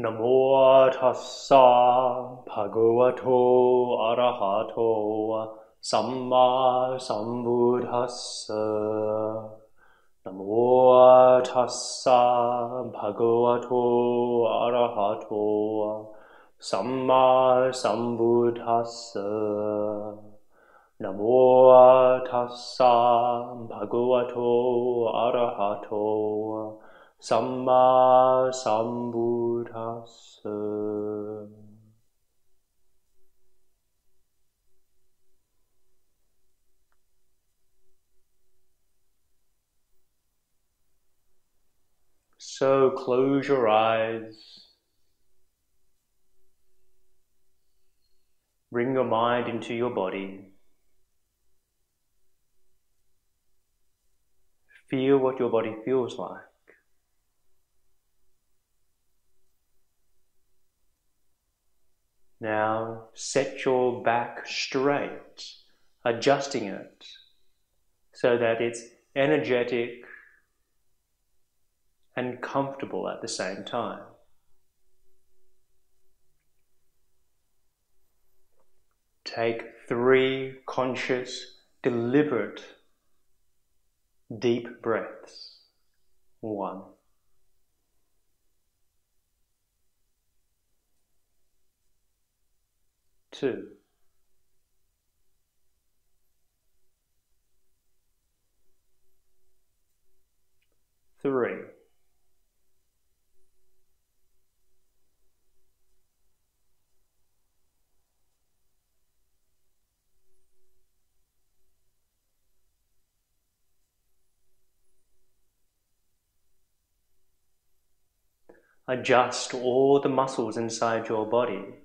Namo tassa bhagavato arahato samma sambuddhassa. Namo tassa bhagavato arahato samma sambuddhassa. Namo tassa bhagavato arahato Samma Sambuddhassa. So close your eyes. Bring your mind into your body. Feel what your body feels like. Now set your back straight, adjusting it so that it's energetic and comfortable at the same time. Take three conscious, deliberate, deep breaths. One. Two. Three. Adjust all the muscles inside your body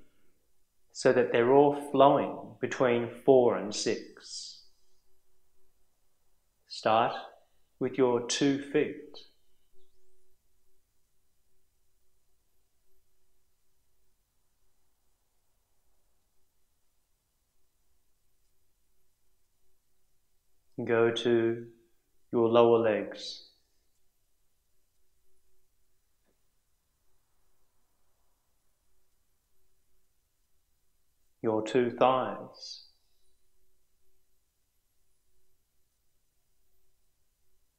so that they're all flowing between four and six. Start with your two feet. Go to your lower legs. Your two thighs,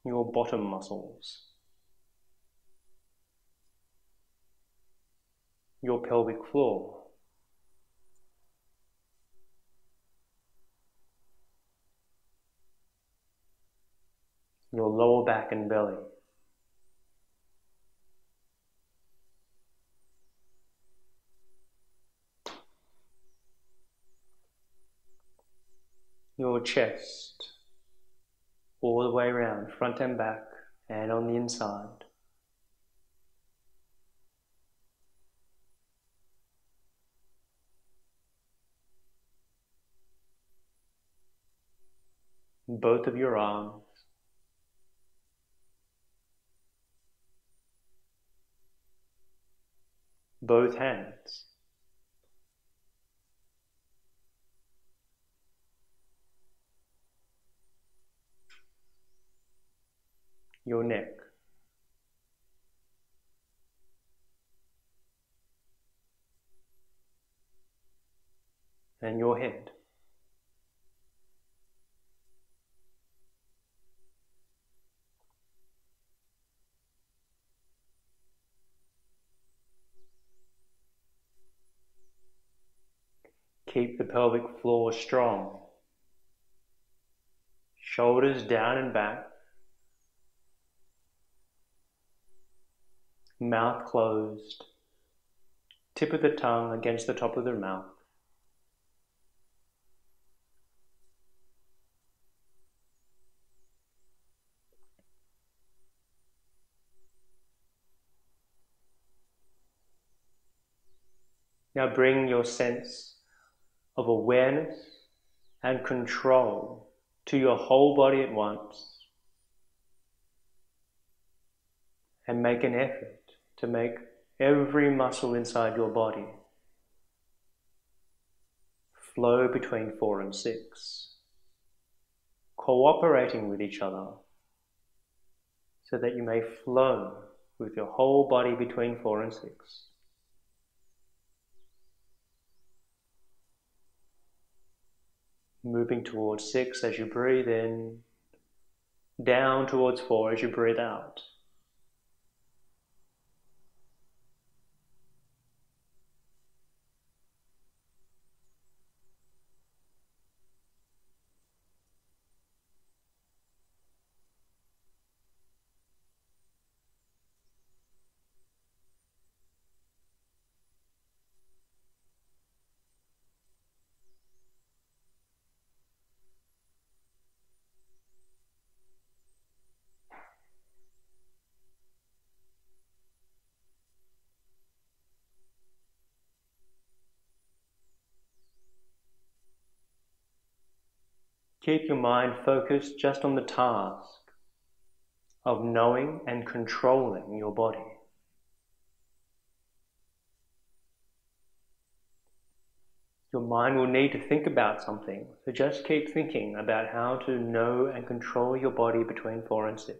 your bottom muscles, your pelvic floor. Your lower back and belly. Your chest all the way around, front and back, and on the inside. Both of your arms. Both hands. Your neck. And your head. Keep the pelvic floor strong. Shoulders down and back. Mouth closed, tip of the tongue against the top of the mouth. Now bring your sense of awareness and control to your whole body at once and make an effort to make every muscle inside your body flow between four and six, cooperating with each other so that you may flow with your whole body between four and six. Moving towards six as you breathe in, down towards four as you breathe out. Keep your mind focused just on the task of knowing and controlling your body. Your mind will need to think about something, so just keep thinking about how to know and control your body between four and six.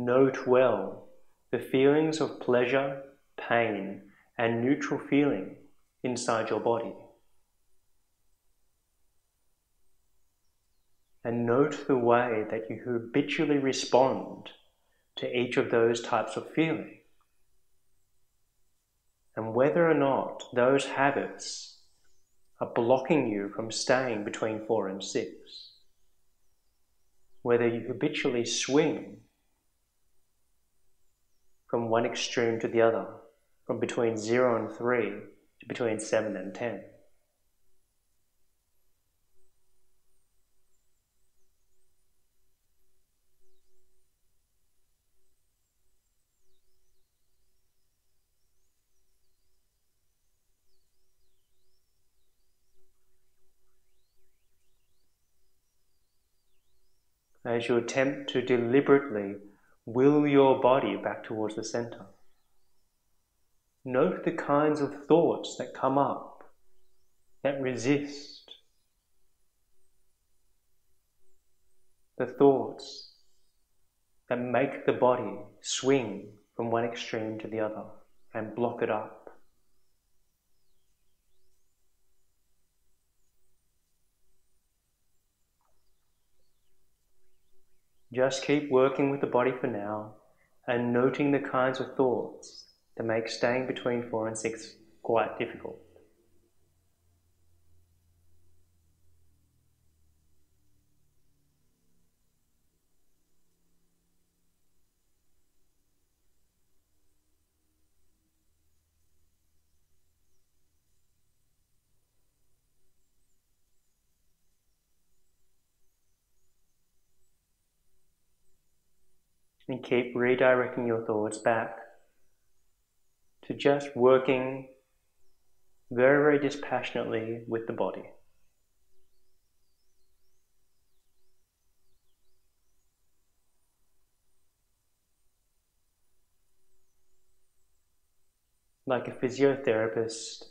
Note well the feelings of pleasure, pain, and neutral feeling inside your body. And note the way that you habitually respond to each of those types of feeling. And whether or not those habits are blocking you from staying between four and six. Whether you habitually swing from one extreme to the other, from between 0 and 3 to between 7 and 10. As you attempt to deliberately Will your body back towards the center. Note the kinds of thoughts that come up, that resist. The thoughts that make the body swing from one extreme to the other and block it up. Just keep working with the body for now and noting the kinds of thoughts that make staying between four and six quite difficult. and keep redirecting your thoughts back to just working very, very dispassionately with the body. Like a physiotherapist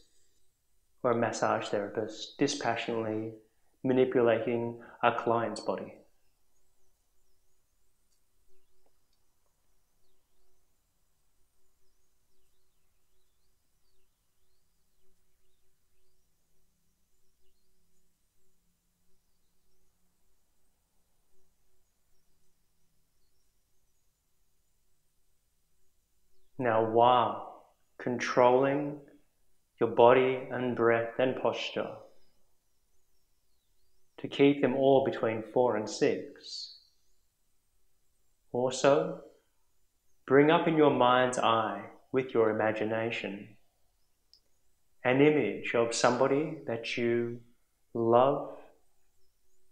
or a massage therapist, dispassionately manipulating a client's body. Now, while controlling your body and breath and posture to keep them all between four and six. Also, bring up in your mind's eye with your imagination an image of somebody that you love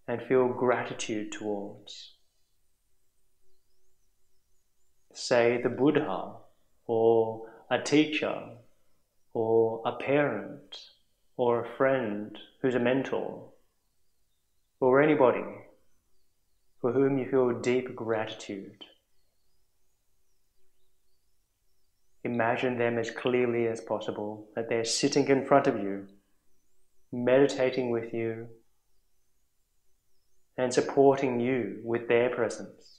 and feel gratitude towards. Say the Buddha or a teacher, or a parent, or a friend who's a mentor, or anybody for whom you feel deep gratitude. Imagine them as clearly as possible, that they're sitting in front of you, meditating with you, and supporting you with their presence.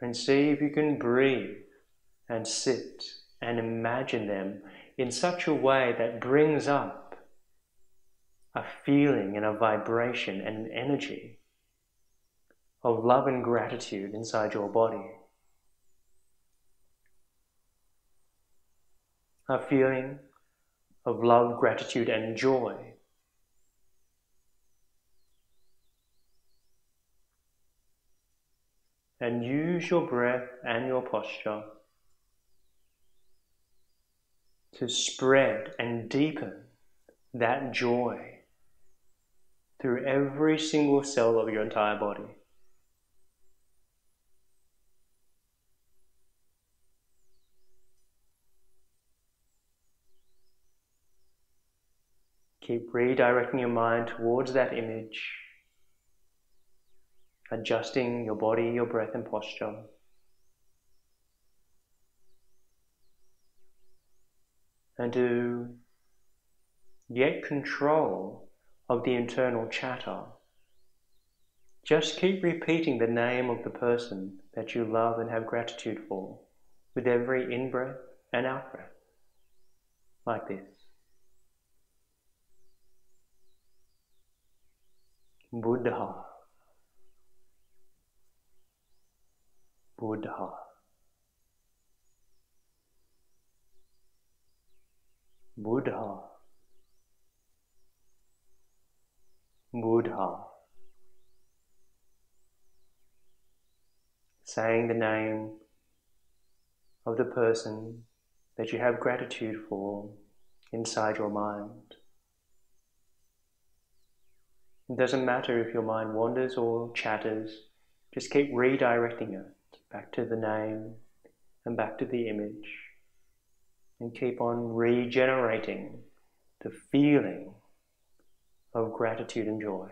And see if you can breathe and sit and imagine them in such a way that brings up a feeling and a vibration and an energy of love and gratitude inside your body. A feeling of love, gratitude, and joy. And use your breath and your posture to spread and deepen that joy through every single cell of your entire body. Keep redirecting your mind towards that image, adjusting your body, your breath, and posture. And to get control of the internal chatter. Just keep repeating the name of the person that you love and have gratitude for with every in breath and out breath, like this. Buddha, Buddha, Buddha, Buddha. Saying the name of the person that you have gratitude for inside your mind. It doesn't matter if your mind wanders or chatters, just keep redirecting it back to the name and back to the image. And keep on regenerating the feeling of gratitude and joy.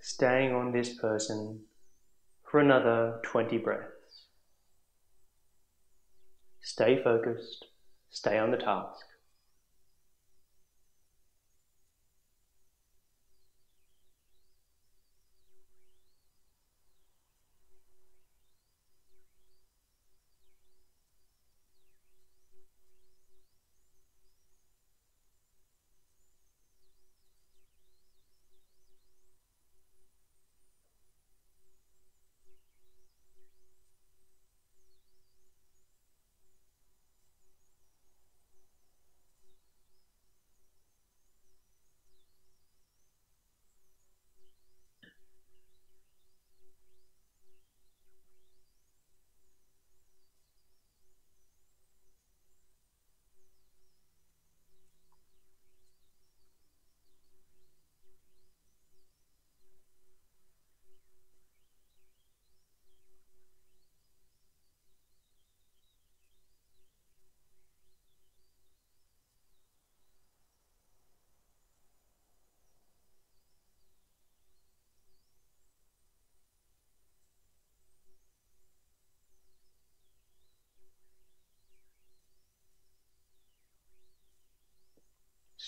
Staying on this person for another 20 breaths. Stay focused, stay on the task.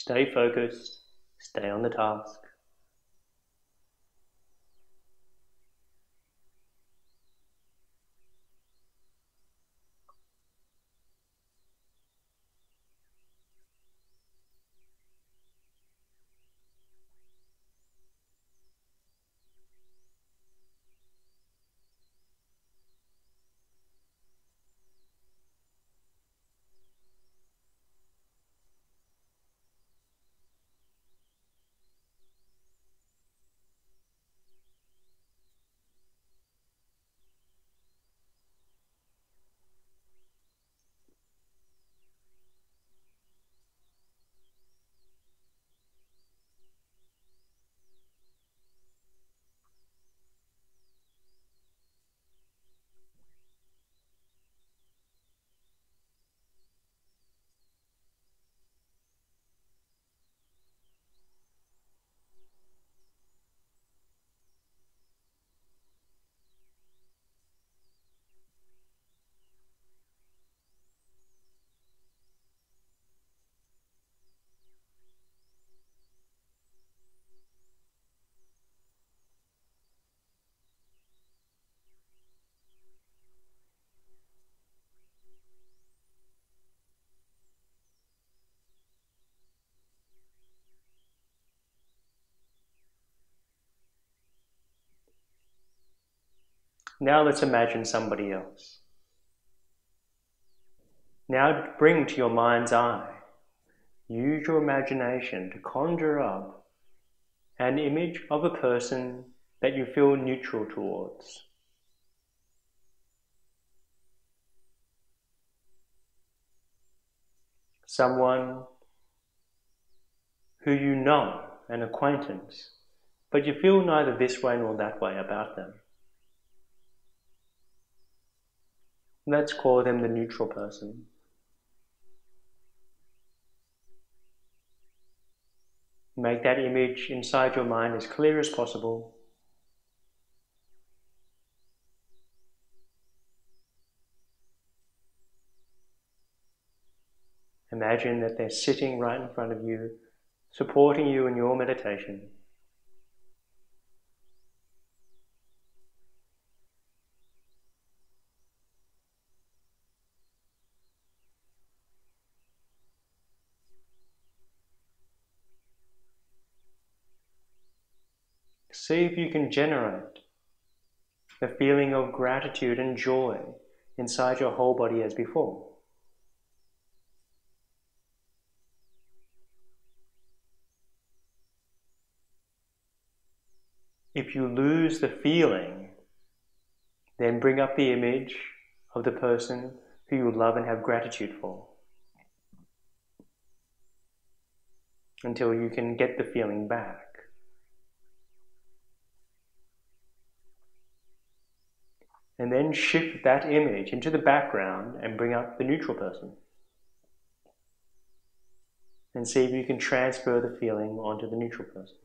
Stay focused, stay on the task. Now let's imagine somebody else. Now bring to your mind's eye, use your imagination to conjure up an image of a person that you feel neutral towards. Someone who you know, an acquaintance, but you feel neither this way nor that way about them. Let's call them the neutral person. Make that image inside your mind as clear as possible. Imagine that they're sitting right in front of you, supporting you in your meditation. See if you can generate the feeling of gratitude and joy inside your whole body as before. If you lose the feeling, then bring up the image of the person who you love and have gratitude for until you can get the feeling back. And then shift that image into the background and bring up the neutral person. And see if you can transfer the feeling onto the neutral person.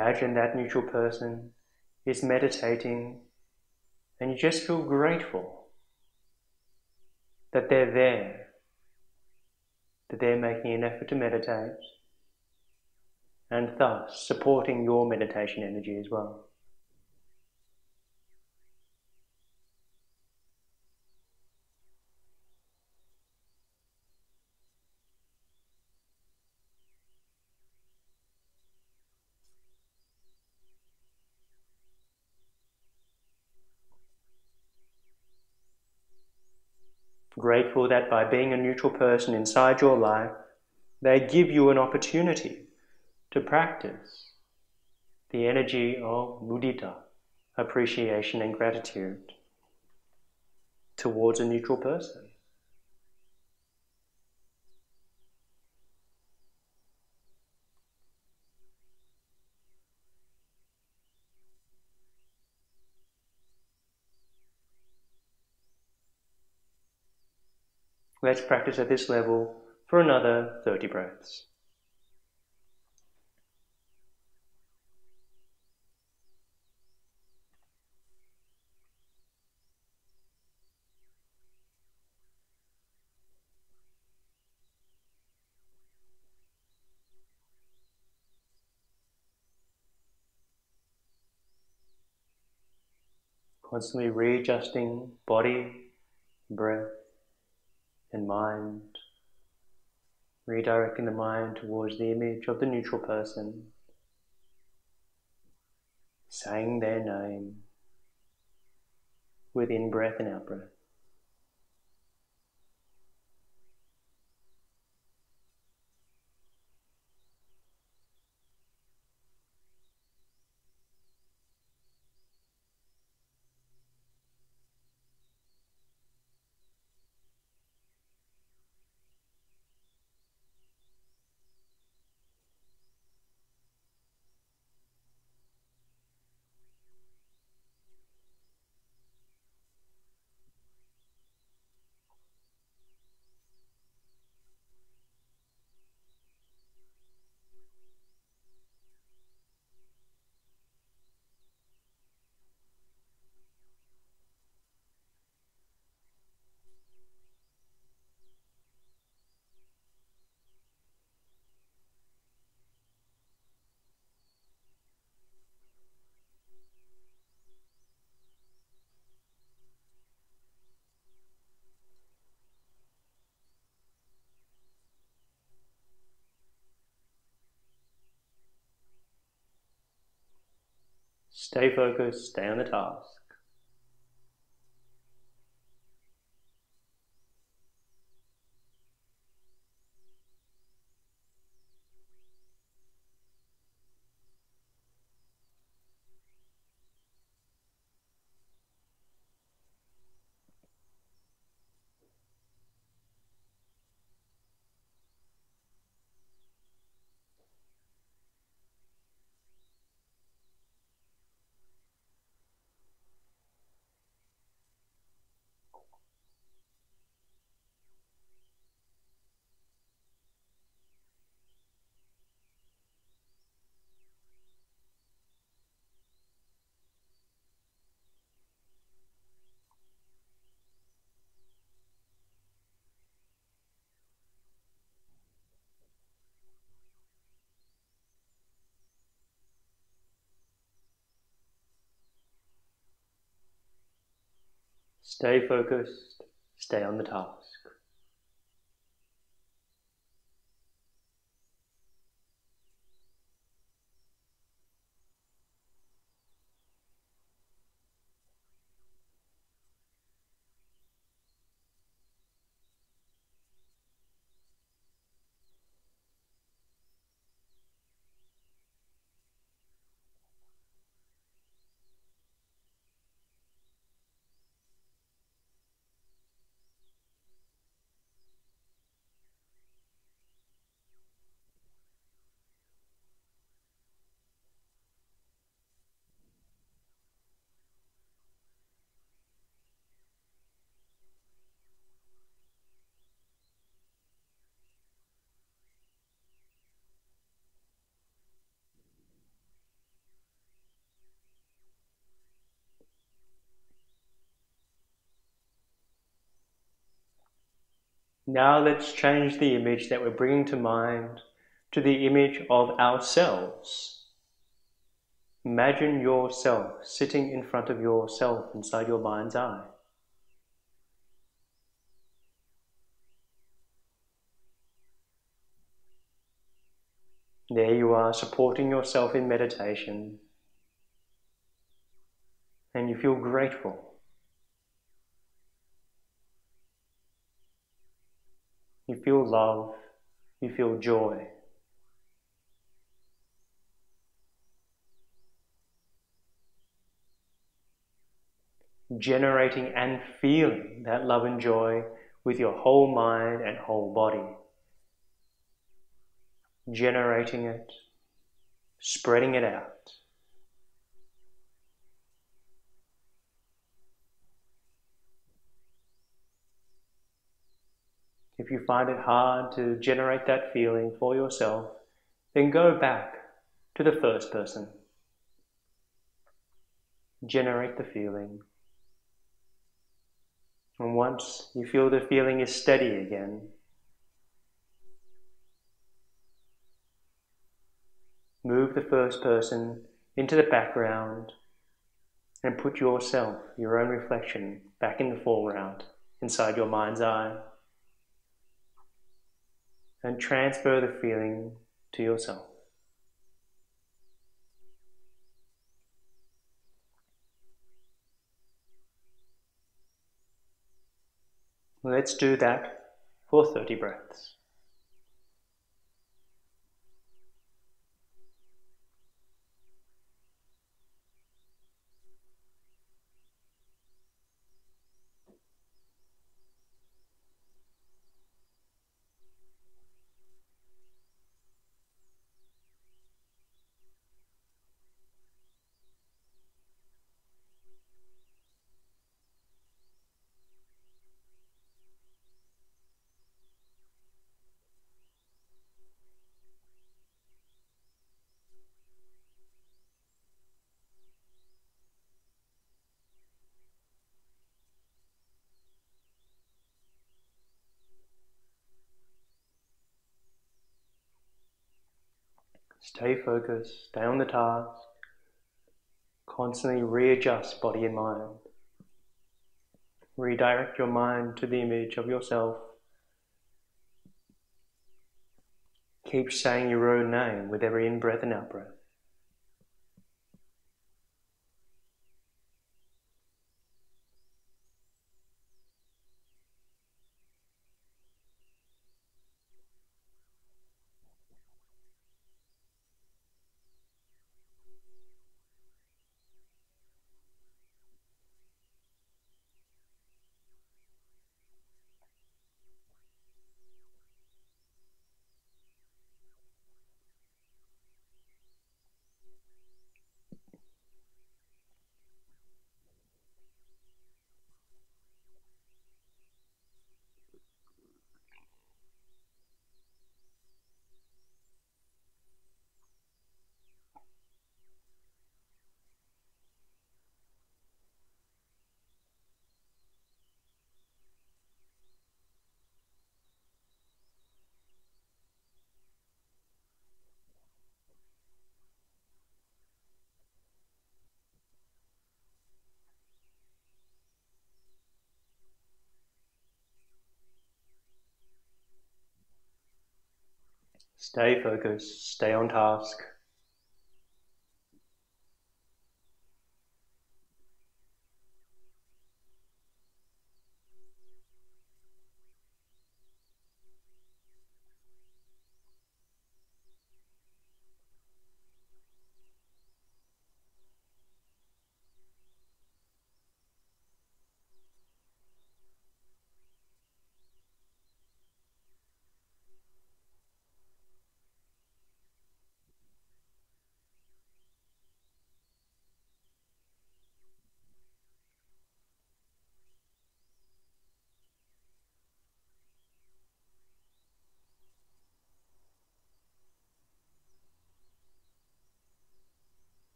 Imagine that neutral person is meditating and you just feel grateful that they're there, that they're making an effort to meditate, and thus supporting your meditation energy as well. Grateful that by being a neutral person inside your life, they give you an opportunity to practice the energy of mudita, appreciation and gratitude towards a neutral person. Let's practice at this level for another 30 breaths. Constantly readjusting body, breath, and mind, redirecting the mind towards the image of the neutral person, saying their name with in breath and out breath. Stay focused, stay on the task. Stay focused, stay on the task. Now let's change the image that we're bringing to mind to the image of ourselves. Imagine yourself sitting in front of yourself inside your mind's eye. There you are, supporting yourself in meditation, and you feel grateful You feel love, you feel joy. Generating and feeling that love and joy with your whole mind and whole body. Generating it, spreading it out. If you find it hard to generate that feeling for yourself, then go back to the first person. Generate the feeling. And once you feel the feeling is steady again, move the first person into the background and put yourself, your own reflection, back in the foreground, inside your mind's eye and transfer the feeling to yourself. Let's do that for 30 breaths. Stay focused, stay on the task, constantly readjust body and mind. Redirect your mind to the image of yourself. Keep saying your own name with every in breath and out breath. Stay focused, stay on task.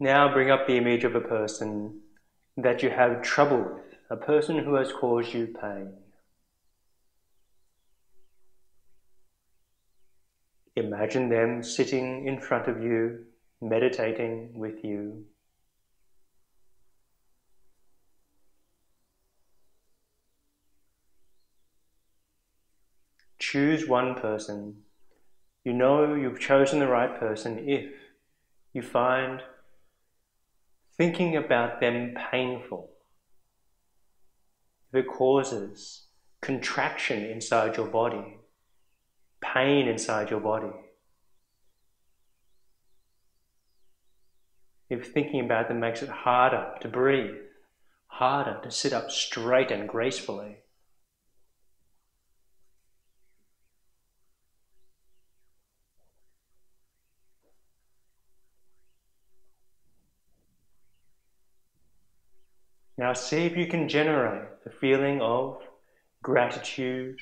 Now bring up the image of a person that you have trouble with, a person who has caused you pain. Imagine them sitting in front of you, meditating with you. Choose one person. You know you've chosen the right person if you find thinking about them painful, if it causes contraction inside your body, pain inside your body, if thinking about them makes it harder to breathe, harder to sit up straight and gracefully, Now see if you can generate the feeling of gratitude,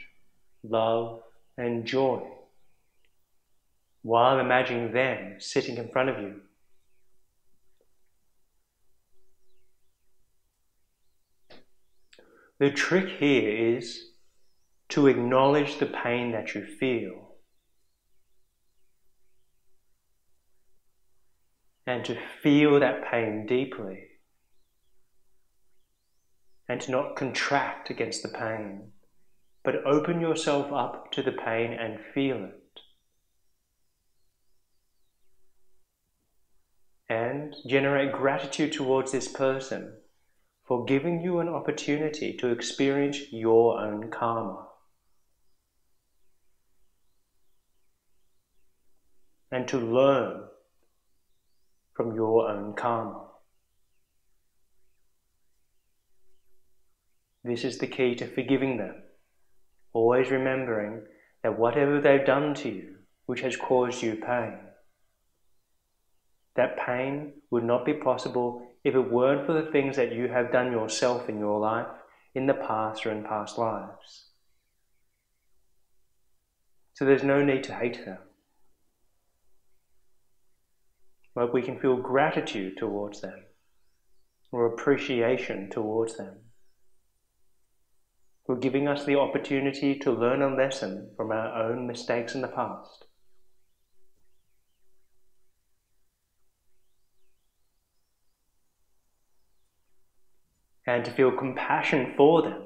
love, and joy while imagining them sitting in front of you. The trick here is to acknowledge the pain that you feel and to feel that pain deeply and not contract against the pain, but open yourself up to the pain and feel it. And generate gratitude towards this person for giving you an opportunity to experience your own karma. And to learn from your own karma. This is the key to forgiving them. Always remembering that whatever they've done to you, which has caused you pain, that pain would not be possible if it weren't for the things that you have done yourself in your life, in the past or in past lives. So there's no need to hate them. But we can feel gratitude towards them or appreciation towards them are giving us the opportunity to learn a lesson from our own mistakes in the past. And to feel compassion for them,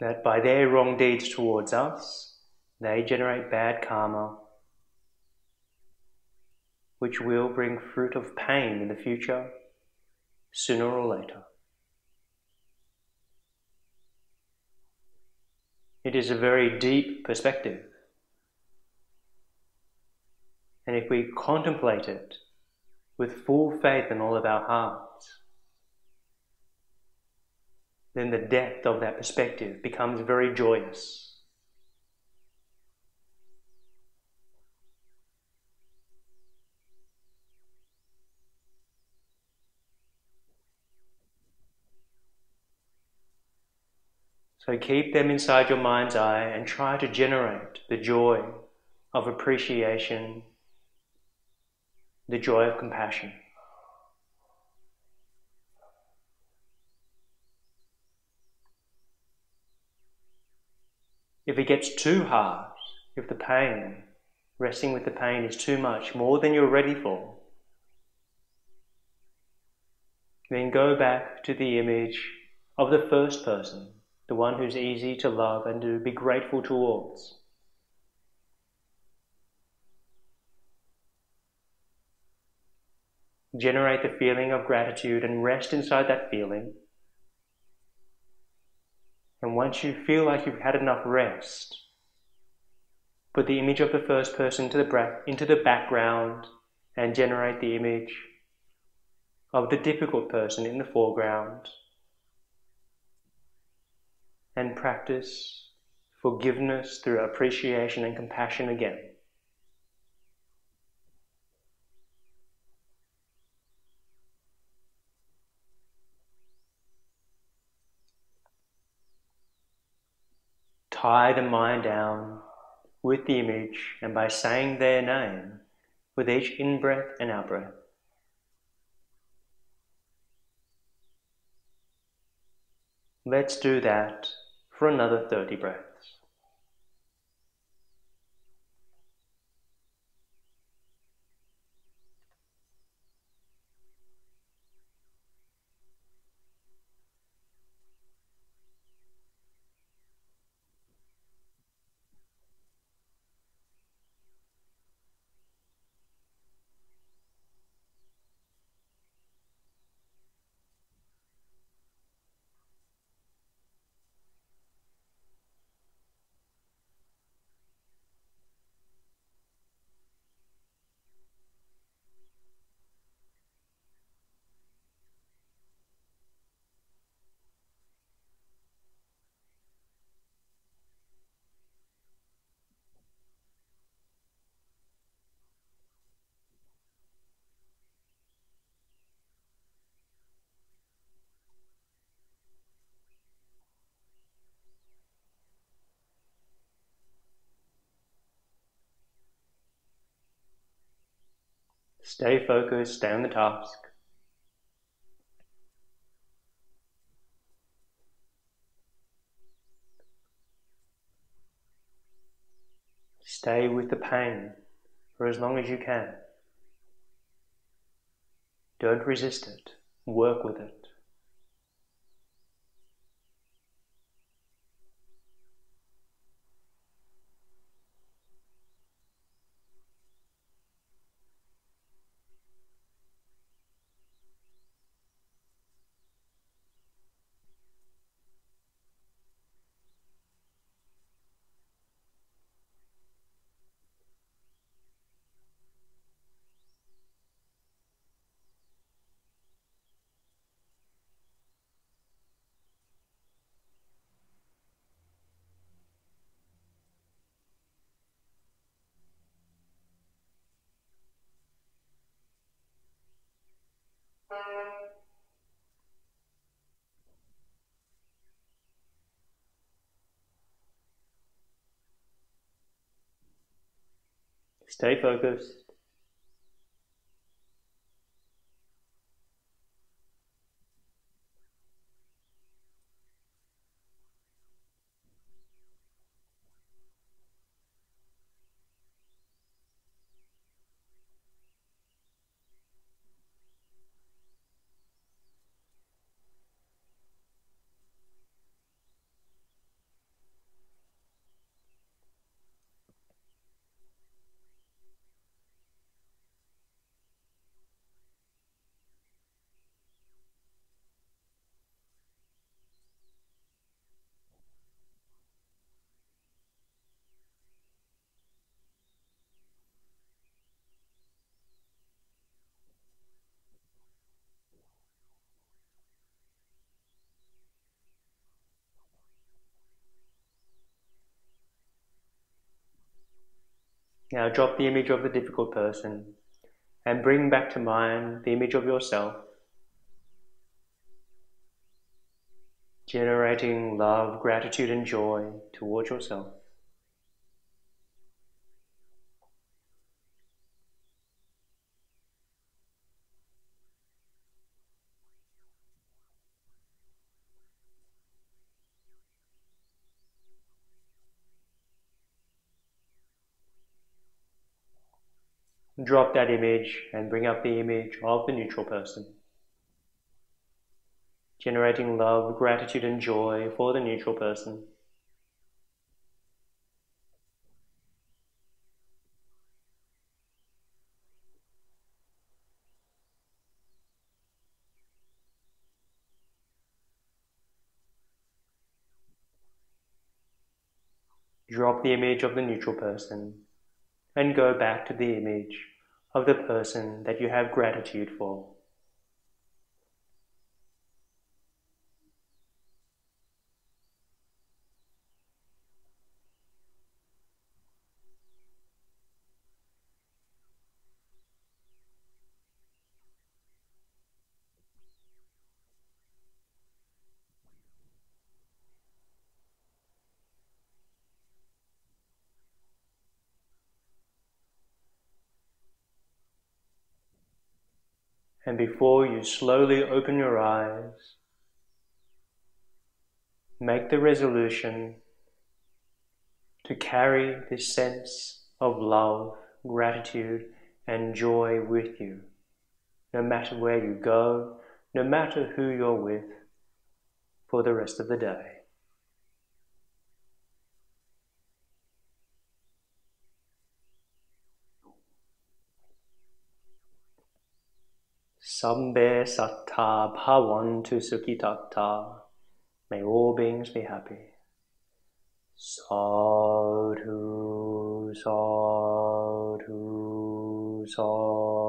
that by their wrong deeds towards us, they generate bad karma, which will bring fruit of pain in the future, sooner or later. It is a very deep perspective. And if we contemplate it with full faith in all of our hearts, then the depth of that perspective becomes very joyous. So keep them inside your mind's eye and try to generate the joy of appreciation, the joy of compassion. If it gets too hard, if the pain, resting with the pain is too much, more than you're ready for, then go back to the image of the first person the one who's easy to love and to be grateful towards. Generate the feeling of gratitude and rest inside that feeling. And once you feel like you've had enough rest, put the image of the first person the into the background and generate the image of the difficult person in the foreground and practice forgiveness through appreciation and compassion again. Tie the mind down with the image and by saying their name with each in breath and out breath. Let's do that for another 30 breaths. Stay focused, stay on the task. Stay with the pain for as long as you can. Don't resist it, work with it. Stay focused. Now drop the image of the difficult person and bring back to mind the image of yourself, generating love, gratitude, and joy towards yourself. Drop that image and bring up the image of the neutral person. Generating love, gratitude, and joy for the neutral person. Drop the image of the neutral person and go back to the image of the person that you have gratitude for. And before you slowly open your eyes, make the resolution to carry this sense of love, gratitude, and joy with you, no matter where you go, no matter who you're with, for the rest of the day. Sabbe Satta Bhavantu Sukhitatta. May all beings be happy. Sadhu, sadhu, sadhu.